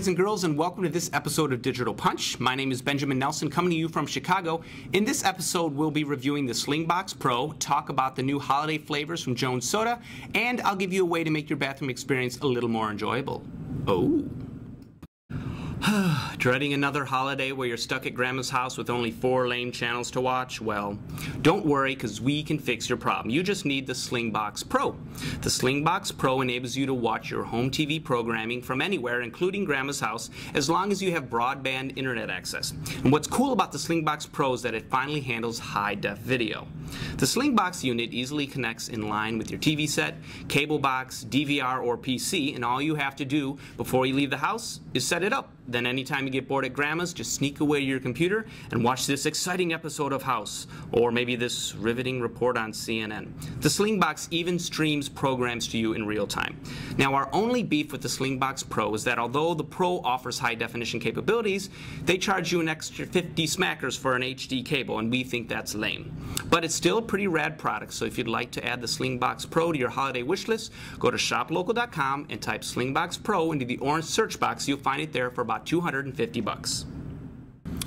boys and girls, and welcome to this episode of Digital Punch. My name is Benjamin Nelson, coming to you from Chicago. In this episode, we'll be reviewing the Slingbox Pro, talk about the new holiday flavors from Jones Soda, and I'll give you a way to make your bathroom experience a little more enjoyable. Oh. Dreading another holiday where you're stuck at grandma's house with only four lame channels to watch? Well, don't worry because we can fix your problem. You just need the Slingbox Pro. The Slingbox Pro enables you to watch your home TV programming from anywhere, including grandma's house, as long as you have broadband internet access. And what's cool about the Slingbox Pro is that it finally handles high def video. The Slingbox unit easily connects in line with your TV set, cable box, DVR, or PC, and all you have to do before you leave the house is set it up. Then anytime you get bored at grandma's, just sneak away to your computer and watch this exciting episode of House, or maybe this riveting report on CNN. The Slingbox even streams programs to you in real time. Now, our only beef with the Slingbox Pro is that although the Pro offers high definition capabilities, they charge you an extra 50 smackers for an HD cable, and we think that's lame. But it's still a pretty rad product, so if you'd like to add the Slingbox Pro to your holiday wish list, go to shoplocal.com and type Slingbox Pro into the orange search box. You'll find it there for about 250 bucks.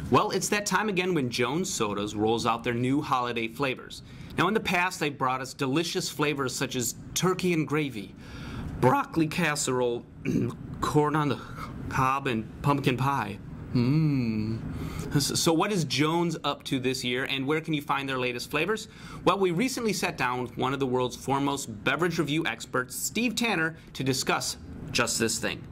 Well, it's that time again when Jones Sodas rolls out their new holiday flavors. Now, in the past, they brought us delicious flavors such as turkey and gravy, broccoli casserole, corn on the cob, and pumpkin pie. Mmm. So, what is Jones up to this year, and where can you find their latest flavors? Well, we recently sat down with one of the world's foremost beverage review experts, Steve Tanner, to discuss just this thing.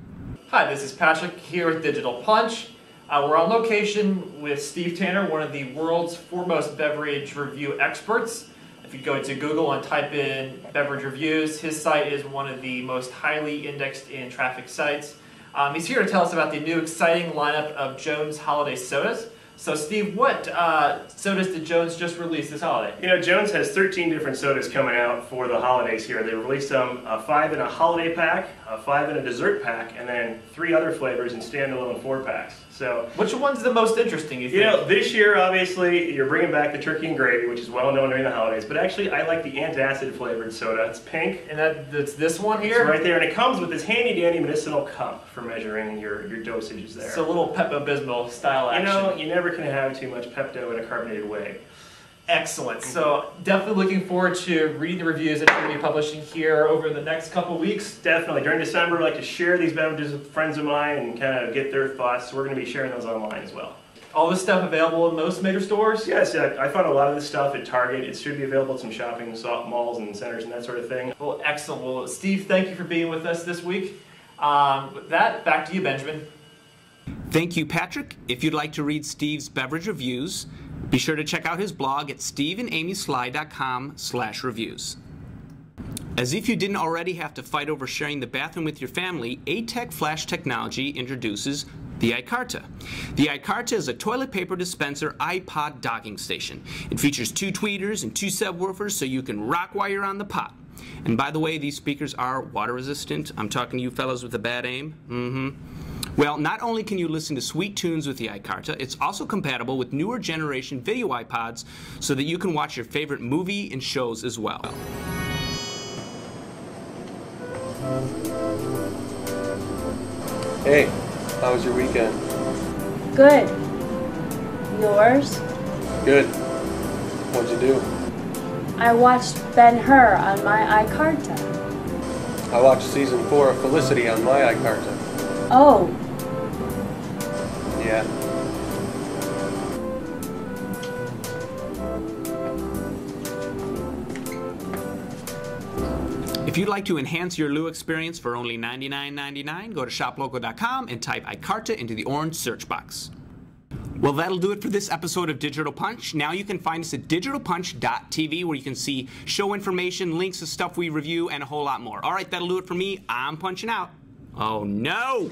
Hi, this is Patrick here with Digital Punch. Uh, we're on location with Steve Tanner, one of the world's foremost beverage review experts. If you go to Google and type in beverage reviews, his site is one of the most highly indexed in traffic sites. Um, he's here to tell us about the new exciting lineup of Jones holiday sodas. So, Steve, what uh, sodas did Jones just release this holiday? You know, Jones has 13 different sodas coming out for the holidays here. They released them uh, five in a holiday pack, uh, five in a dessert pack, and then three other flavors in standalone four packs. So, which one's the most interesting? You, you know, this year obviously you're bringing back the turkey and gravy, which is well known during the holidays. But actually, I like the antacid flavored soda. It's pink, and that, that's this one here. It's right there, and it comes with this handy dandy medicinal cup for measuring your your dosages there. It's a little Pepto Bismol style action. You know, you never can have too much Pepto in a carbonated way. Excellent. So definitely looking forward to reading the reviews that you're going to be publishing here over the next couple weeks. Definitely. During December, I like to share these beverages with friends of mine and kind of get their thoughts. So we're going to be sharing those online as well. All this stuff available in most major stores? Yes, yeah, I found a lot of this stuff at Target. It should be available at some shopping malls and centers and that sort of thing. Well, excellent. Well, Steve, thank you for being with us this week. Um, with that, back to you, Benjamin. Thank you, Patrick. If you'd like to read Steve's beverage reviews, be sure to check out his blog at steveandamysly.com slash reviews. As if you didn't already have to fight over sharing the bathroom with your family, Atech Flash Technology introduces the iCarta. The iCarta is a toilet paper dispenser iPod docking station. It features two tweeters and two subwoofers so you can rock while you're on the pot. And by the way, these speakers are water resistant. I'm talking to you fellows with a bad aim. Mm-hmm. Well, not only can you listen to sweet tunes with the iCarta, it's also compatible with newer generation video iPods so that you can watch your favorite movie and shows as well. Hey, how was your weekend? Good. Yours? Good. What'd you do? I watched Ben Hur on my iCarta. I watched season four of Felicity on my iCarta. Oh. Yeah. If you'd like to enhance your loo experience for only $99.99, go to shoplocal.com and type iCarta into the orange search box. Well, that'll do it for this episode of Digital Punch. Now you can find us at digitalpunch.tv where you can see show information, links to stuff we review, and a whole lot more. All right, that'll do it for me. I'm punching out. Oh no!